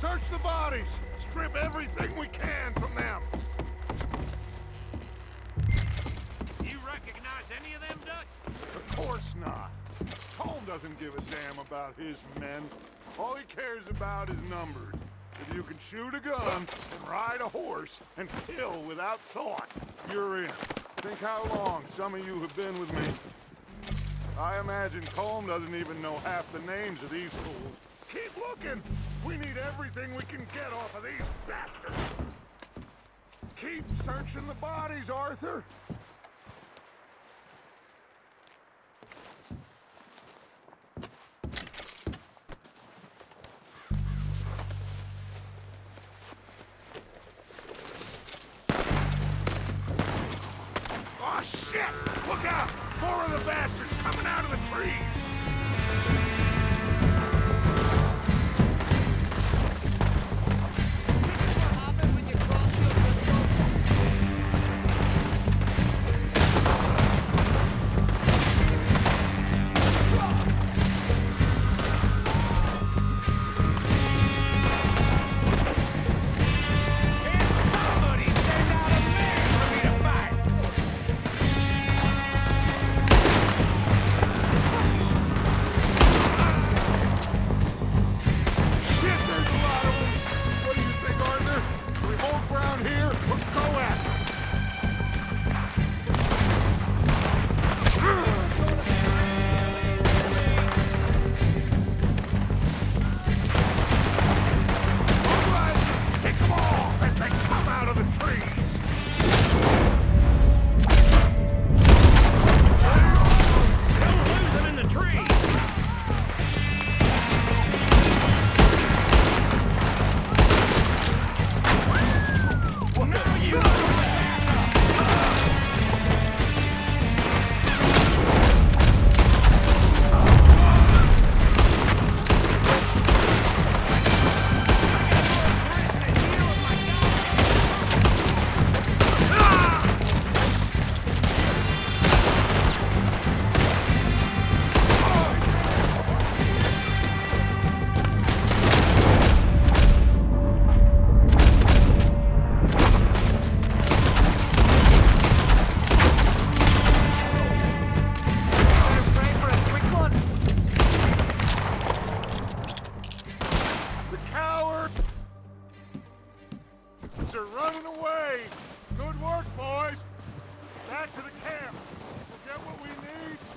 Search the bodies! Strip everything we can from them! You recognize any of them, Dutch? Of course not. Colm doesn't give a damn about his men. All he cares about is numbers. If you can shoot a gun, and ride a horse, and kill without thought, you're in. Think how long some of you have been with me. I imagine Colm doesn't even know half the names of these fools. Keep looking! We need everything we can get off of these bastards! Keep searching the bodies, Arthur! Oh, shit! Look out! More of the bastards coming out of the trees! are running away. Good work, boys. Back to the camp. We'll get what we need